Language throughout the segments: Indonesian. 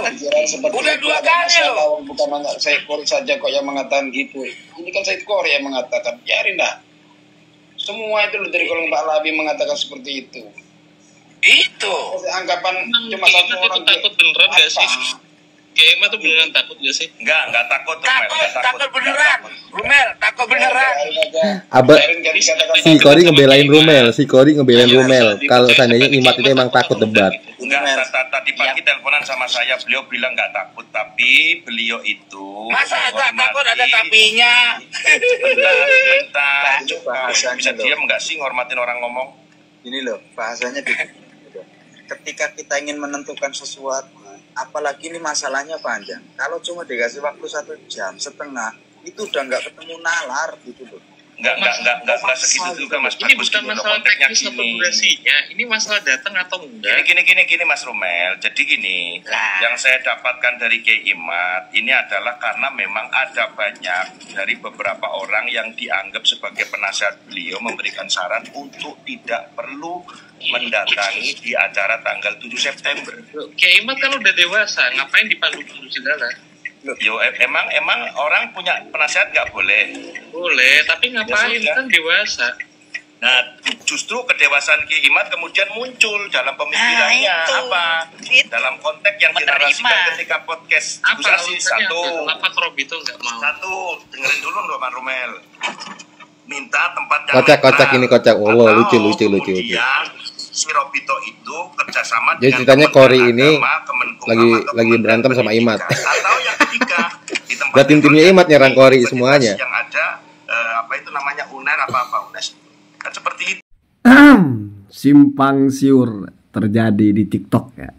loh. Udah dua kali loh. Bukan Kori saja kok yang mengatakan gitu. Ini kan saya Kori yang mengatakan. Biarin dah. Semua itu loh dari kolong Pak Labi mengatakan seperti itu. Itu. Anggapan cuma satu Imat itu orang. takut beneran gak sih? Imat tuh beneran takut gak sih? Enggak, enggak takut Rumel, Takut, enggak takut beneran. Rumel, takut beneran. Biarin aja. Aba- Biarin jadi kata-kata. si Kori ngebelain Rumel, si Kori ngebelain Rumel. Kalau seandainya Imat itu emang takut debat. Enggak, ta- ta- tadi pagi teleponan sama saya, beliau bilang enggak takut, tapi beliau itu Masa tak menghormati- takut ada tapinya? Bentar, bentar. Bisa diam enggak sih ngormatin orang ngomong? ini loh bahasanya gitu. ketika kita ingin menentukan sesuatu apalagi ini masalahnya panjang. Kalau cuma dikasih waktu satu jam setengah itu udah nggak ketemu nalar gitu loh Enggak, enggak, enggak, enggak, enggak segitu juga Mas. Ini bukan gini loh, masalah konteksnya teknis atau gini. durasinya, ini masalah datang atau Gini, enggak. gini, gini, gini Mas Rumel. Jadi gini, Lah. yang saya dapatkan dari Kiai Imat ini adalah karena memang ada banyak dari beberapa orang yang dianggap sebagai penasihat beliau memberikan saran untuk tidak perlu mendatangi di acara tanggal 7 September. Kiai Imat kan udah dewasa, ngapain dipandu dulu segala? Yo, em- emang emang orang punya penasihat nggak boleh. Boleh, tapi ngapain Ya kan dewasa? Nah, justru kedewasaan Ki Imat kemudian muncul dalam pemikirannya Nah, itu. apa? Itu. Dalam konteks yang Menerima. dinarasikan ketika podcast Apa alasannya? satu. Kenapa Robi itu nggak mau? Satu, dengerin dulu dong Bang Romel. Minta tempat yang Kocak, netral. kocak ini, kocak. Allah, Atau lucu, lucu, lucu, lucu. Si Robito itu kerjasama Jadi dengan ceritanya Kori ini Agama, lagi- lagi berantem sama Imat. Atau yang Udah tim-timnya yang Imat nyerang Kori semuanya. Yang ada eh, apa itu namanya UNER apa apa UNES. Kan seperti itu. simpang siur terjadi di TikTok ya.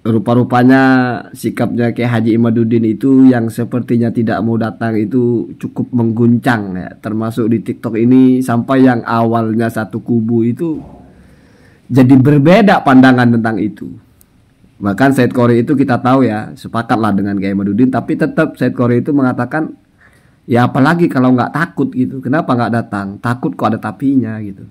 Rupa-rupanya sikapnya kayak Haji Imaduddin itu yang sepertinya tidak mau datang itu cukup mengguncang ya. Termasuk di TikTok ini sampai yang awalnya satu kubu itu jadi berbeda pandangan tentang itu. Bahkan Said Kori itu kita tahu ya sepakatlah dengan Kiai Imaduddin tapi tetap Said Kori itu mengatakan ya apalagi kalau nggak takut gitu kenapa nggak datang takut kok ada tapinya gitu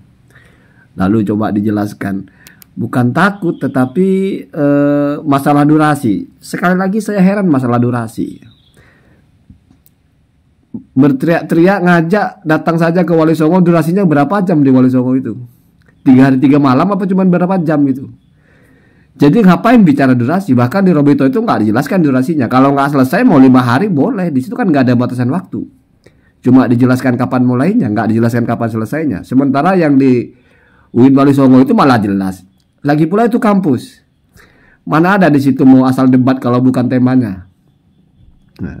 Lalu coba dijelaskan, bukan takut tetapi eh, masalah durasi. Sekali lagi saya heran masalah durasi. Berteriak-teriak ngajak datang saja ke Wali Songo durasinya berapa jam di Wali Songo itu? Tiga hari tiga malam apa cuma berapa jam itu? Jadi ngapain bicara durasi? Bahkan di Robito itu nggak dijelaskan durasinya. Kalau nggak selesai mau lima hari boleh. Di situ kan nggak ada batasan waktu. Cuma dijelaskan kapan mulainya, nggak dijelaskan kapan selesainya. Sementara yang di UIN Wali Songo itu malah jelas. Lagi pula itu kampus. Mana ada di situ mau asal debat kalau bukan temanya. Nah,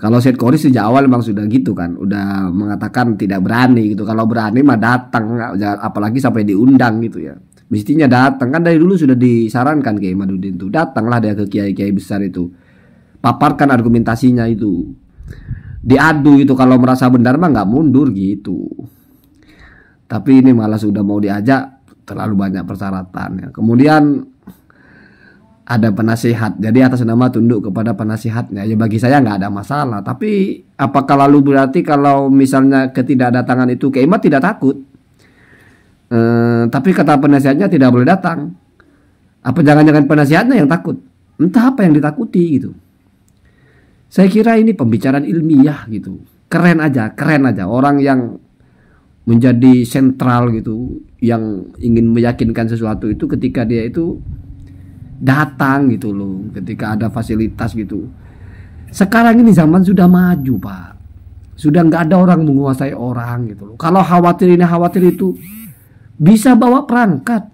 kalau Syed Kori sejak awal memang sudah gitu kan, udah mengatakan tidak berani gitu. Kalau berani mah datang, apalagi sampai diundang gitu ya. Mestinya datang kan dari dulu sudah disarankan Kiai Madudin tuh datanglah dia ke kiai-kiai besar itu, paparkan argumentasinya itu, diadu itu kalau merasa benar mah nggak mundur gitu. Tapi ini malah sudah mau diajak terlalu banyak persyaratan ya. Kemudian ada penasihat. Jadi atas nama tunduk kepada penasihatnya. Ya bagi saya nggak ada masalah. Tapi apakah lalu berarti kalau misalnya ketidakdatangan itu Keimat tidak takut? Eh, tapi kata penasihatnya tidak boleh datang. Apa jangan-jangan penasihatnya yang takut? Entah apa yang ditakuti gitu. Saya kira ini pembicaraan ilmiah gitu. Keren aja, keren aja. Orang yang menjadi sentral gitu yang ingin meyakinkan sesuatu itu ketika dia itu datang gitu loh ketika ada fasilitas gitu sekarang ini zaman sudah maju pak sudah nggak ada orang menguasai orang gitu loh kalau khawatir ini khawatir itu bisa bawa perangkat.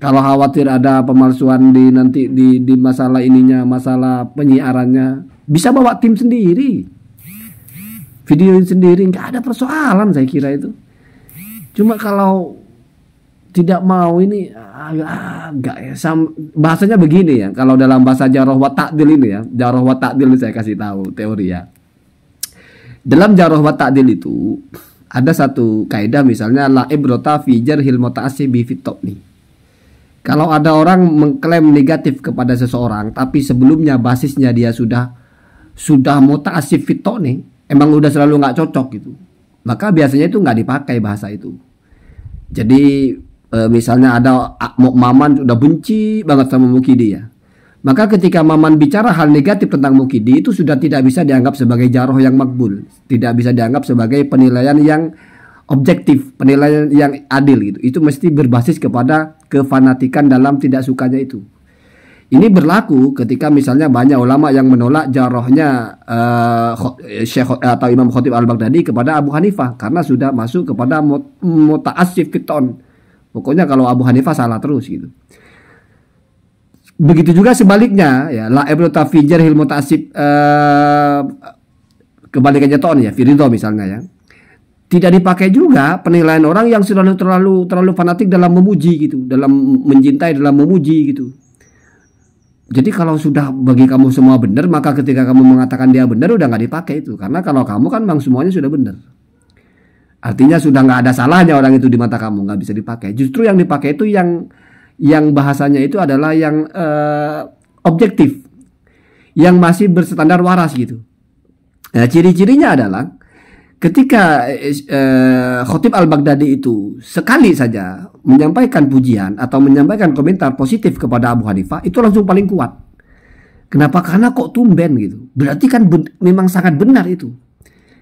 Kalau khawatir ada pemalsuan di nanti di di masalah ininya masalah penyiarannya bisa bawa tim sendiri. Videoin sendiri nggak ada persoalan saya kira itu. Cuma kalau tidak mau ini ah, agak ya. Sam, bahasanya begini ya kalau dalam bahasa jaroh wa ta'dil ini ya jaroh wa ta'dil ini saya kasih tahu teori ya. Dalam jaroh wa ta'dil itu ada satu kaidah misalnya la ibrota fi jarhil muta'assibi nih kalau ada orang mengklaim negatif kepada seseorang tapi sebelumnya basisnya dia sudah sudah muta'assib fi nih emang udah selalu nggak cocok gitu maka biasanya itu nggak dipakai bahasa itu. Jadi e, misalnya ada Maman udah benci banget sama Mukidi ya. Maka ketika Maman bicara hal negatif tentang Mukidi itu sudah tidak bisa dianggap sebagai jaroh yang makbul, tidak bisa dianggap sebagai penilaian yang objektif, penilaian yang adil gitu. Itu mesti berbasis kepada kefanatikan dalam tidak sukanya itu. Ini berlaku ketika misalnya banyak ulama yang menolak jarohnya uh, Syekh atau Imam Khotib Al-Baghdadi kepada Abu Hanifah karena sudah masuk kepada muta'assif fiton. Pokoknya kalau Abu Hanifah salah terus gitu. Begitu juga sebaliknya ya la ibnu tafijar hil muta'assif uh, kebalikannya ton ya Firido misalnya ya tidak dipakai juga penilaian orang yang selalu terlalu terlalu fanatik dalam memuji gitu, dalam mencintai dalam memuji gitu. Jadi kalau sudah bagi kamu semua benar, maka ketika kamu mengatakan dia benar udah nggak dipakai itu, karena kalau kamu kan memang semuanya sudah benar. Artinya sudah nggak ada salahnya orang itu di mata kamu, nggak bisa dipakai. Justru yang dipakai itu yang yang bahasanya itu adalah yang uh, objektif, yang masih berstandar waras gitu. Nah, ciri-cirinya adalah ketika uh, Khotib al-Baghdadi itu sekali saja menyampaikan pujian atau menyampaikan komentar positif kepada Abu Hanifah itu langsung paling kuat. Kenapa? Karena kok tumben gitu. Berarti kan memang sangat benar itu.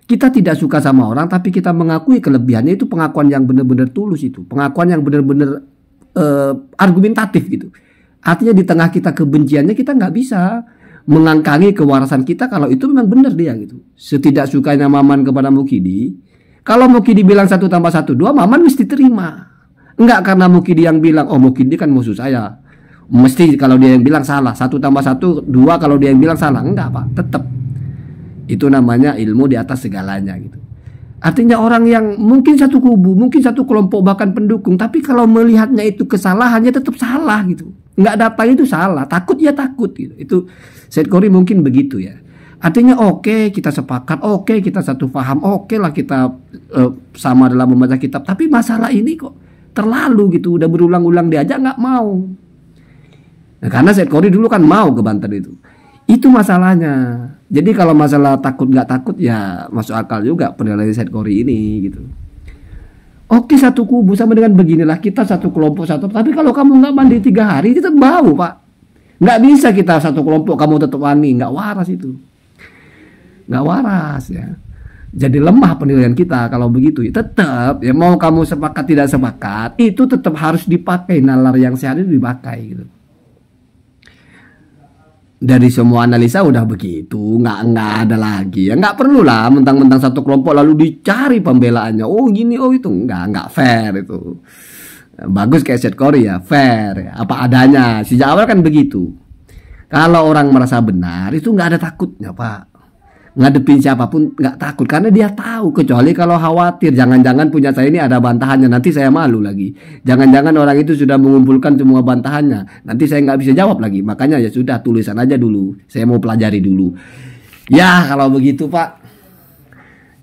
Kita tidak suka sama orang tapi kita mengakui kelebihannya itu pengakuan yang benar-benar tulus itu. Pengakuan yang benar-benar uh, argumentatif gitu. Artinya di tengah kita kebenciannya kita nggak bisa mengangkangi kewarasan kita kalau itu memang benar dia gitu. Setidak sukanya Maman kepada Mukidi, kalau Mukidi bilang satu tambah satu dua, Maman mesti terima. Enggak karena Mukidi yang bilang, oh Mukidi kan musuh saya. Mesti kalau dia yang bilang salah, satu tambah satu dua kalau dia yang bilang salah, enggak pak, tetap. Itu namanya ilmu di atas segalanya gitu. Artinya orang yang mungkin satu kubu, mungkin satu kelompok bahkan pendukung, tapi kalau melihatnya itu kesalahannya tetap salah gitu. Nggak datang itu salah, takut ya takut gitu. Itu Said Kori mungkin begitu ya. Artinya oke okay, kita sepakat, oke okay, kita satu paham, oke okay lah kita uh, sama dalam membaca kitab. Tapi masalah ini kok terlalu gitu, udah berulang-ulang diajak nggak mau. Nah, karena Said Kori dulu kan mau ke Banten itu. Itu masalahnya. Jadi kalau masalah takut nggak takut ya masuk akal juga penilaian Said Kori ini gitu. Oke satu kubu sama dengan beginilah kita satu kelompok satu. Tapi kalau kamu nggak mandi tiga hari tetap bau pak. Nggak bisa kita satu kelompok kamu tetap wani, nggak waras itu. Nggak waras ya. Jadi lemah penilaian kita kalau begitu. Tetap ya mau kamu sepakat tidak sepakat itu tetap harus dipakai nalar yang sehat itu dipakai gitu. Dari semua analisa udah begitu, nggak nggak ada lagi ya. Nggak perlu lah mentang-mentang satu kelompok lalu dicari pembelaannya. Oh gini, oh itu. Nggak nggak fair itu. Bagus kayak set Korea fair ya. apa adanya. Sejak awal kan begitu. Kalau orang merasa benar itu nggak ada takutnya pak ngadepin siapa pun nggak takut karena dia tahu kecuali kalau khawatir jangan-jangan punya saya ini ada bantahannya nanti saya malu lagi. Jangan-jangan orang itu sudah mengumpulkan semua bantahannya nanti saya nggak bisa jawab lagi. Makanya ya sudah tulisan aja dulu saya mau pelajari dulu. Ya kalau begitu pak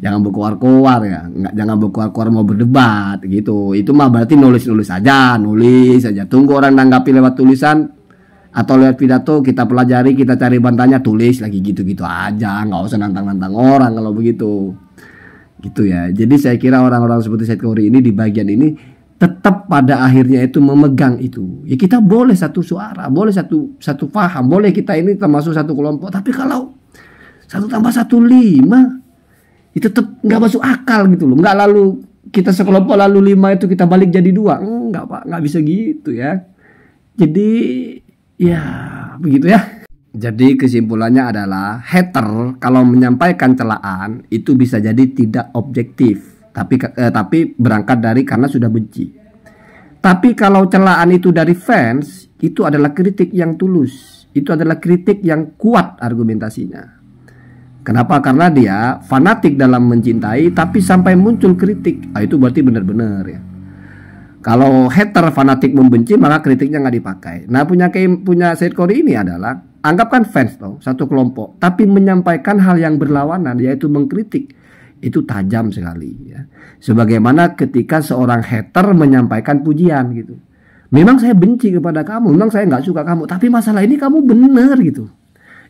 jangan berkuar-kuar ya nggak jangan berkuar-kuar mau berdebat gitu. Itu mah berarti nulis-nulis aja nulis saja tunggu orang nanggapi lewat tulisan atau lewat pidato kita pelajari kita cari bantahnya tulis lagi gitu-gitu aja. Nggak usah nantang-nantang orang kalau begitu. Gitu ya. Jadi saya kira orang-orang seperti Said Kori ini di bagian ini tetap pada akhirnya itu memegang itu. Ya kita boleh satu suara boleh satu satu paham boleh kita ini termasuk satu kelompok. Tapi kalau satu tambah satu lima itu tetap nggak masuk akal gitu loh. Nggak lalu kita sekelompok lalu lima itu kita balik jadi dua. Nggak pak. Nggak bisa gitu ya. Jadi ya begitu ya jadi kesimpulannya adalah hater kalau menyampaikan celaan itu bisa jadi tidak objektif tapi eh, tapi berangkat dari karena sudah benci tapi kalau celaan itu dari fans itu adalah kritik yang tulus itu adalah kritik yang kuat argumentasinya Kenapa? Karena dia fanatik dalam mencintai tapi sampai muncul kritik. Ah, itu berarti benar-benar ya. Kalau hater fanatik membenci maka kritiknya nggak dipakai. Nah punya punya Said Kori ini adalah anggapkan fans loh satu kelompok tapi menyampaikan hal yang berlawanan yaitu mengkritik itu tajam sekali ya. Sebagaimana ketika seorang hater menyampaikan pujian gitu. Memang saya benci kepada kamu, memang saya nggak suka kamu, tapi masalah ini kamu benar gitu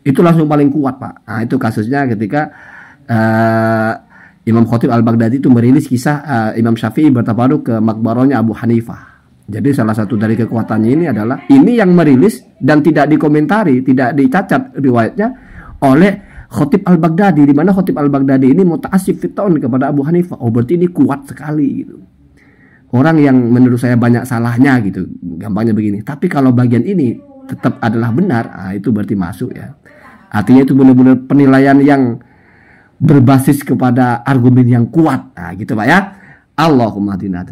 itu langsung paling kuat pak nah itu kasusnya ketika uh, Imam Khotib al Baghdadi itu merilis kisah uh, Imam Syafi'i bertabaruk ke makbaronya Abu Hanifah Jadi salah satu dari kekuatannya ini adalah ini yang merilis dan tidak dikomentari, tidak dicacat riwayatnya oleh Khotib Al-Baghdadi di mana Khotib Al-Baghdadi ini mutaasif fiton kepada Abu Hanifah. Oh berarti ini kuat sekali gitu. Orang yang menurut saya banyak salahnya gitu, gampangnya begini. Tapi kalau bagian ini tetap adalah benar, ah, itu berarti masuk ya. Artinya itu benar-benar penilaian yang berbasis kepada argumen yang kuat. Nah, gitu Pak ya. Allahumma hadina